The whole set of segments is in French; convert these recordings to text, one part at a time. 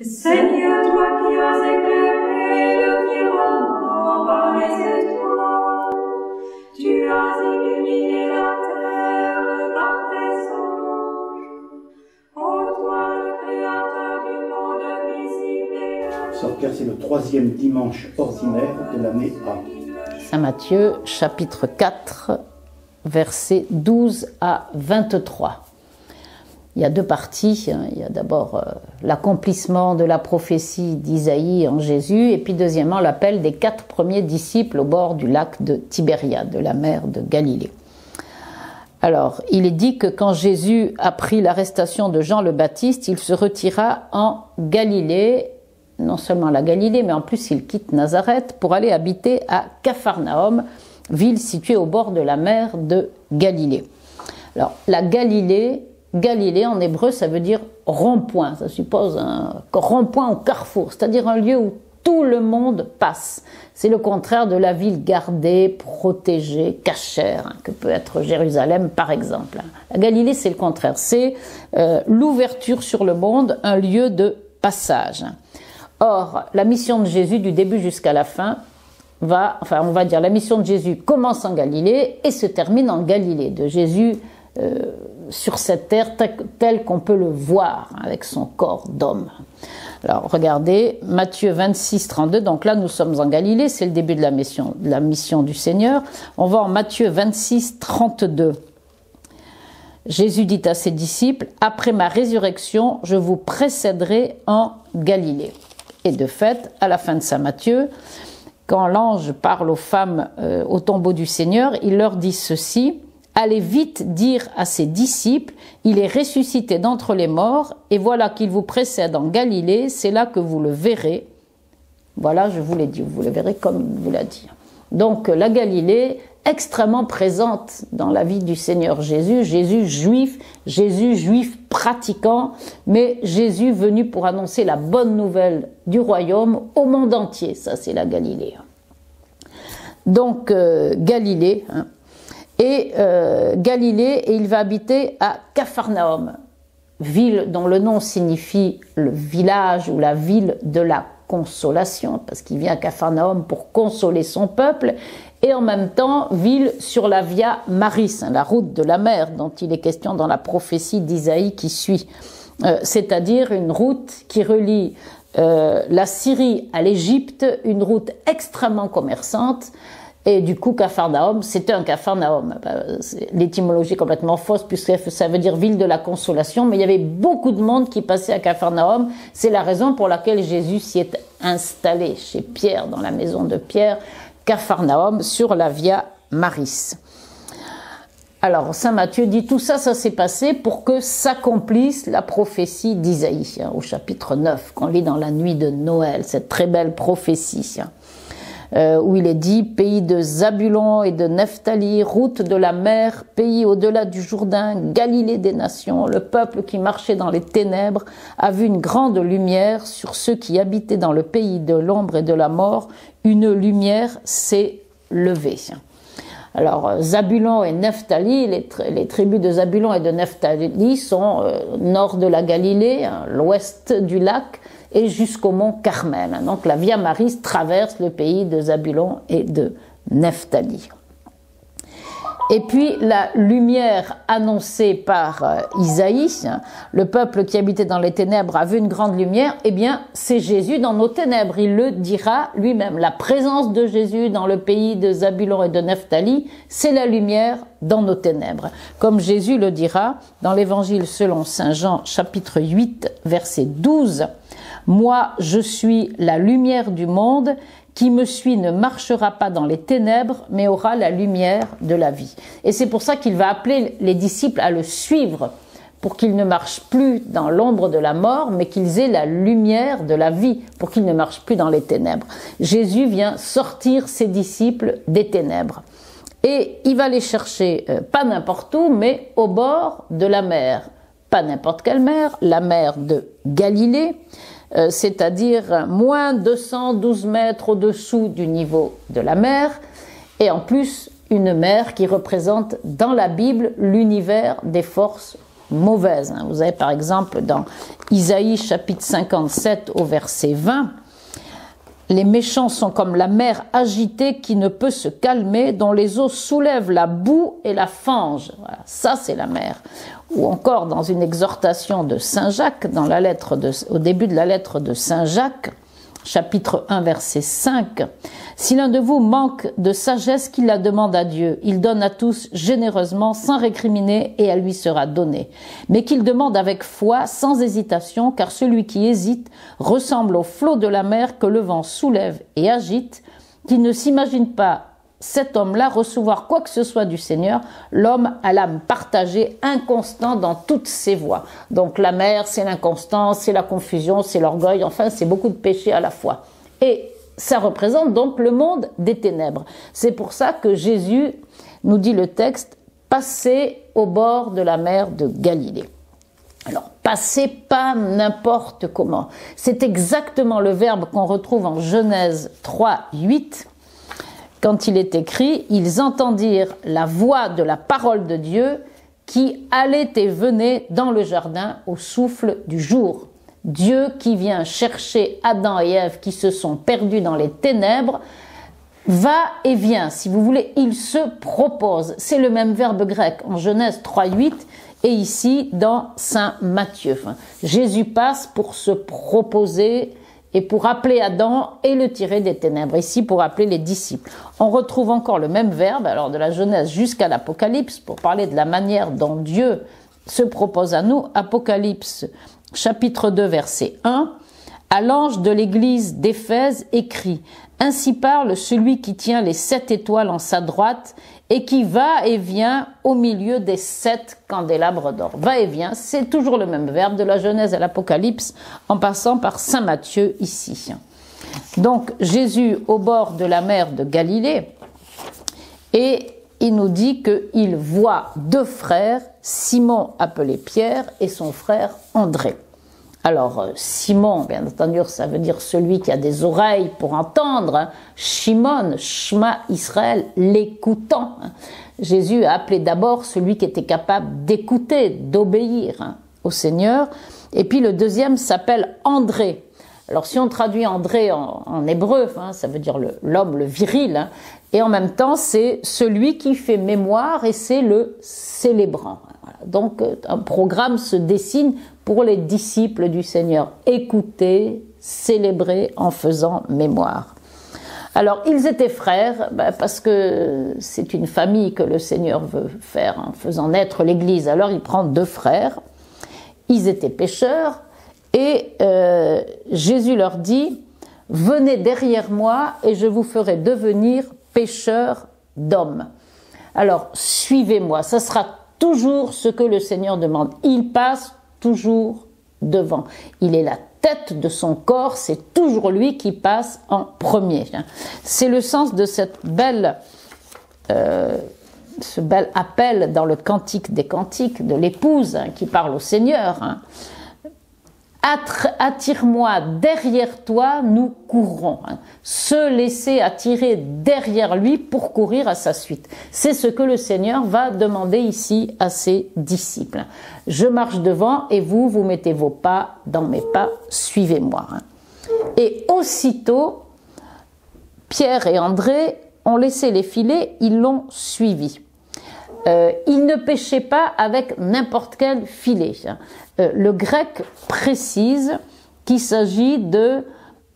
Seigneur, toi qui as éclairé le firmament par les étoiles, tu as illuminé la terre par tes anges. Ô toi, le créateur du monde visible Sortir, c'est le troisième dimanche ordinaire de l'année A. Saint Matthieu, chapitre 4, versets 12 à 23. Il y a deux parties. hein. Il y a d'abord euh, l'accomplissement de la prophétie d'Isaïe en Jésus, et puis deuxièmement l'appel des quatre premiers disciples au bord du lac de Tibériade, de la mer de Galilée. Alors, il est dit que quand Jésus apprit l'arrestation de Jean le Baptiste, il se retira en Galilée, non seulement la Galilée, mais en plus il quitte Nazareth pour aller habiter à Capharnaüm, ville située au bord de la mer de Galilée. Alors, la Galilée, Galilée en hébreu, ça veut dire rond-point, ça suppose un rond-point au carrefour, c'est-à-dire un lieu où tout le monde passe. C'est le contraire de la ville gardée, protégée, cachère, hein, que peut être Jérusalem par exemple. La Galilée, c'est le contraire, c'est euh, l'ouverture sur le monde, un lieu de passage. Or, la mission de Jésus du début jusqu'à la fin va, enfin on va dire la mission de Jésus commence en Galilée et se termine en Galilée, de Jésus euh, sur cette terre tel, tel qu'on peut le voir avec son corps d'homme. Alors regardez, Matthieu 26, 32, donc là nous sommes en Galilée, c'est le début de la mission, la mission du Seigneur. On va en Matthieu 26, 32. Jésus dit à ses disciples, Après ma résurrection, je vous précéderai en Galilée. Et de fait, à la fin de Saint Matthieu, quand l'ange parle aux femmes euh, au tombeau du Seigneur, il leur dit ceci, Allez vite dire à ses disciples, il est ressuscité d'entre les morts, et voilà qu'il vous précède en Galilée, c'est là que vous le verrez. Voilà, je vous l'ai dit, vous le verrez comme il vous l'a dit. Donc la Galilée, extrêmement présente dans la vie du Seigneur Jésus, Jésus juif, Jésus juif pratiquant, mais Jésus venu pour annoncer la bonne nouvelle du royaume au monde entier, ça c'est la Galilée. Donc euh, Galilée, hein, et euh, Galilée, et il va habiter à Capharnaüm, ville dont le nom signifie le village ou la ville de la consolation, parce qu'il vient à Capharnaüm pour consoler son peuple, et en même temps ville sur la Via Maris, hein, la route de la mer dont il est question dans la prophétie d'Isaïe qui suit, euh, c'est-à-dire une route qui relie euh, la Syrie à l'Égypte, une route extrêmement commerçante, et du coup, Capharnaüm, c'était un Capharnaüm. L'étymologie est complètement fausse puisque ça veut dire ville de la consolation, mais il y avait beaucoup de monde qui passait à Capharnaüm. C'est la raison pour laquelle Jésus s'y est installé chez Pierre, dans la maison de Pierre, Capharnaüm, sur la Via Maris. Alors, Saint Matthieu dit tout ça, ça s'est passé pour que s'accomplisse la prophétie d'Isaïe, hein, au chapitre 9, qu'on lit dans la nuit de Noël, cette très belle prophétie. Hein euh, où il est dit pays de Zabulon et de Nephtali, route de la mer, pays au-delà du Jourdain, Galilée des nations, le peuple qui marchait dans les ténèbres a vu une grande lumière sur ceux qui habitaient dans le pays de l'ombre et de la mort, une lumière s'est levée. Alors Zabulon et Nephtali, les, les, tribus de Zabulon et de Nephtali sont euh, nord de la Galilée, hein, l'ouest du lac, et jusqu'au mont Carmel. Donc la Via Maris traverse le pays de Zabulon et de Nephtali. Et puis la lumière annoncée par euh, Isaïe, le peuple qui habitait dans les ténèbres a vu une grande lumière, eh bien c'est Jésus dans nos ténèbres, il le dira lui-même. La présence de Jésus dans le pays de Zabulon et de Nephtali, c'est la lumière dans nos ténèbres. Comme Jésus le dira dans l'évangile selon Saint Jean chapitre 8 verset 12, Moi je suis la lumière du monde, qui me suit ne marchera pas dans les ténèbres, mais aura la lumière de la vie. Et c'est pour ça qu'il va appeler les disciples à le suivre, pour qu'ils ne marchent plus dans l'ombre de la mort, mais qu'ils aient la lumière de la vie, pour qu'ils ne marchent plus dans les ténèbres. Jésus vient sortir ses disciples des ténèbres. Et il va les chercher, euh, pas n'importe où, mais au bord de la mer. Pas n'importe quelle mer, la mer de Galilée, euh, c'est-à-dire moins 212 mètres au-dessous du niveau de la mer, et en plus une mer qui représente dans la Bible l'univers des forces mauvaise. hein. Vous avez par exemple dans Isaïe chapitre 57 au verset 20, les méchants sont comme la mer agitée qui ne peut se calmer, dont les eaux soulèvent la boue et la fange. Voilà, ça c'est la mer. Ou encore dans une exhortation de Saint Jacques, dans la lettre de, au début de la lettre de Saint Jacques, chapitre 1, verset 5. Si l'un de vous manque de sagesse, qu'il la demande à Dieu. Il donne à tous généreusement, sans récriminer, et elle lui sera donnée. Mais qu'il demande avec foi, sans hésitation, car celui qui hésite ressemble au flot de la mer que le vent soulève et agite, qui ne s'imagine pas cet homme-là recevoir quoi que ce soit du Seigneur, l'homme à l'âme partagée, inconstant dans toutes ses voies. Donc la mer, c'est l'inconstance, c'est la confusion, c'est l'orgueil, enfin c'est beaucoup de péchés à la fois. Et ça représente donc le monde des ténèbres. C'est pour ça que Jésus, nous dit le texte, passez au bord de la mer de Galilée. Alors, passez pas n'importe comment. C'est exactement le verbe qu'on retrouve en Genèse 3, 8, quand il est écrit, ils entendirent la voix de la parole de Dieu qui allait et venait dans le jardin au souffle du jour. Dieu qui vient chercher Adam et Ève qui se sont perdus dans les ténèbres, va et vient. Si vous voulez, il se propose. C'est le même verbe grec en Genèse 3.8 et ici dans Saint Matthieu. Jésus passe pour se proposer et pour appeler Adam et le tirer des ténèbres. Ici, pour appeler les disciples. On retrouve encore le même verbe, alors de la Genèse jusqu'à l'Apocalypse, pour parler de la manière dont Dieu se propose à nous. Apocalypse, chapitre 2, verset 1. À l'ange de l'église d'Éphèse écrit, Ainsi parle celui qui tient les sept étoiles en sa droite et qui va et vient au milieu des sept candélabres d'or. Va et vient, c'est toujours le même verbe de la Genèse à l'Apocalypse en passant par Saint Matthieu ici. Donc Jésus au bord de la mer de Galilée et il nous dit qu'il voit deux frères, Simon appelé Pierre et son frère André. Alors, Simon, bien entendu, ça veut dire celui qui a des oreilles pour entendre. Hein. Shimon, Shema Israël, l'écoutant. Hein. Jésus a appelé d'abord celui qui était capable d'écouter, d'obéir hein, au Seigneur. Et puis le deuxième s'appelle André. Alors si on traduit André en, hébreu, ça veut dire l'homme, le, viril, et en même temps c'est celui qui fait mémoire et c'est le célébrant. Donc un programme se dessine pour les disciples du Seigneur. Écouter, célébrer en faisant mémoire. Alors, ils étaient frères bah, parce que c'est une famille que le Seigneur veut faire en faisant naître l'Église. Alors, il prend deux frères. Ils étaient pécheurs et euh, Jésus leur dit Venez derrière moi et je vous ferai devenir pécheurs d'hommes. Alors, suivez-moi. Ça sera toujours ce que le Seigneur demande. Il passe toujours devant. Il est la tête de son corps, c'est toujours lui qui passe en premier. C'est le sens de euh, ce bel appel dans le cantique des cantiques de l'épouse hein, qui parle au Seigneur. Hein. Attire-moi derrière toi, nous courrons. Hein. Se laisser attirer derrière lui pour courir à sa suite. C'est ce que le Seigneur va demander ici à ses disciples. Je marche devant et vous, vous mettez vos pas dans mes pas, suivez-moi. Hein. Et aussitôt, Pierre et André ont laissé les filets, ils l'ont suivi. Euh, il ne pêchait pas avec n'importe quel filet. Euh, le grec précise qu'il s'agit de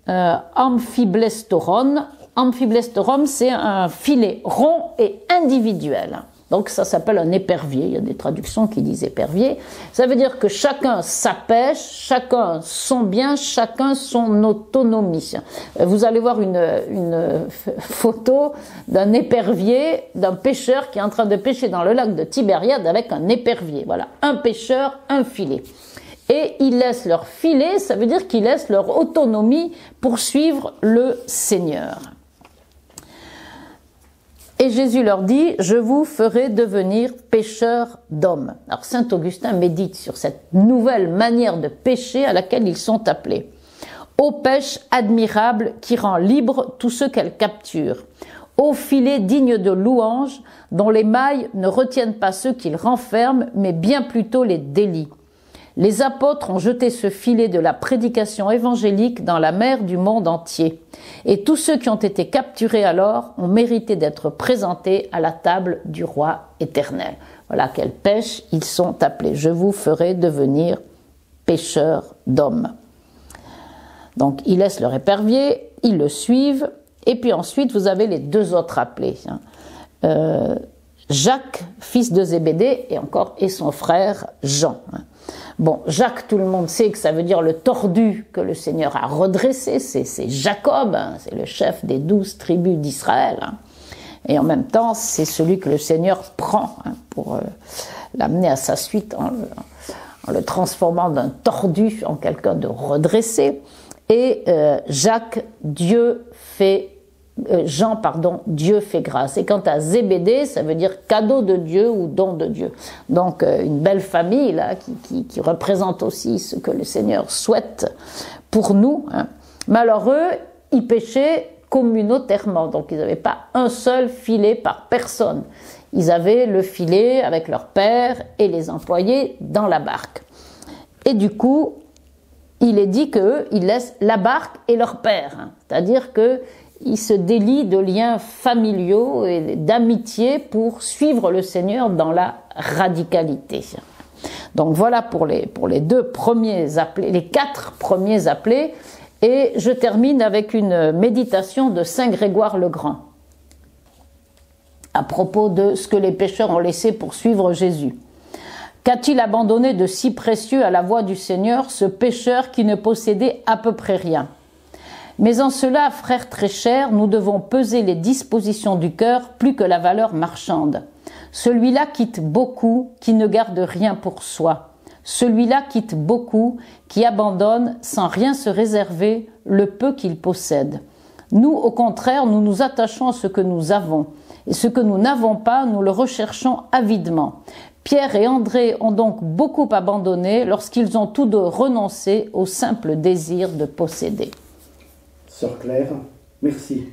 euh, amphiblestoron. Amphiblestorum, c'est un filet rond et individuel. Donc ça s'appelle un épervier. Il y a des traductions qui disent épervier. Ça veut dire que chacun sa pêche, chacun son bien, chacun son autonomie. Vous allez voir une, une photo d'un épervier, d'un pêcheur qui est en train de pêcher dans le lac de Tibériade avec un épervier. Voilà, un pêcheur, un filet. Et ils laissent leur filet, ça veut dire qu'ils laissent leur autonomie pour suivre le Seigneur. Et Jésus leur dit, je vous ferai devenir pécheurs d'hommes. Alors Saint Augustin médite sur cette nouvelle manière de pécher à laquelle ils sont appelés. Ô pêche admirable qui rend libre tous ceux qu'elle capture. Ô filet digne de louange, dont les mailles ne retiennent pas ceux qu'ils renferment, mais bien plutôt les délits. Les apôtres ont jeté ce filet de la prédication évangélique dans la mer du monde entier. Et tous ceux qui ont été capturés alors ont mérité d'être présentés à la table du roi éternel. Voilà quelle pêche ils sont appelés. Je vous ferai devenir pêcheurs d'hommes. Donc ils laissent leur épervier, ils le suivent, et puis ensuite vous avez les deux autres appelés. Hein. Euh, Jacques, fils de Zébédée, et encore, et son frère Jean. Bon, Jacques, tout le monde sait que ça veut dire le tordu que le Seigneur a redressé, c'est Jacob, hein, c'est le chef des douze tribus d'Israël. Hein. Et en même temps, c'est celui que le Seigneur prend hein, pour euh, l'amener à sa suite en, le transformant d'un tordu en quelqu'un de redressé. Et euh, Jacques, Dieu fait euh, Jean, pardon, Dieu fait grâce. Et quant à Zébédée, ça veut dire cadeau de Dieu ou don de Dieu. Donc euh, une belle famille là qui, représente aussi ce que le Seigneur souhaite pour nous. Hein. Malheureux, ils péchaient communautairement, donc ils n'avaient pas un seul filet par personne. Ils avaient le filet avec leur père et les employés dans la barque. Et du coup, il est dit qu'eux, ils laissent la barque et leur père. Hein. C'est-à-dire que il se délie de liens familiaux et d'amitié pour suivre le Seigneur dans la radicalité. Donc voilà pour les, deux premiers appelés, les quatre premiers appelés. Et je termine avec une méditation de Saint Grégoire le Grand à propos de ce que les pécheurs ont laissé pour suivre Jésus. Qu'a-t-il abandonné de si précieux à la voix du Seigneur ce pécheur qui ne possédait à peu près rien? Mais en cela, frères très chers, nous devons peser les dispositions du cœur plus que la valeur marchande. Celui-là quitte beaucoup, qui ne garde rien pour soi. Celui-là quitte beaucoup, qui abandonne, sans rien se réserver, le peu qu'il possède. Nous, au contraire, nous nous attachons à ce que nous avons, et ce que nous n'avons pas, nous le recherchons avidement. Pierre et André ont donc beaucoup abandonné lorsqu'ils ont tous deux renoncé au simple désir de posséder. Sœur Claire, merci.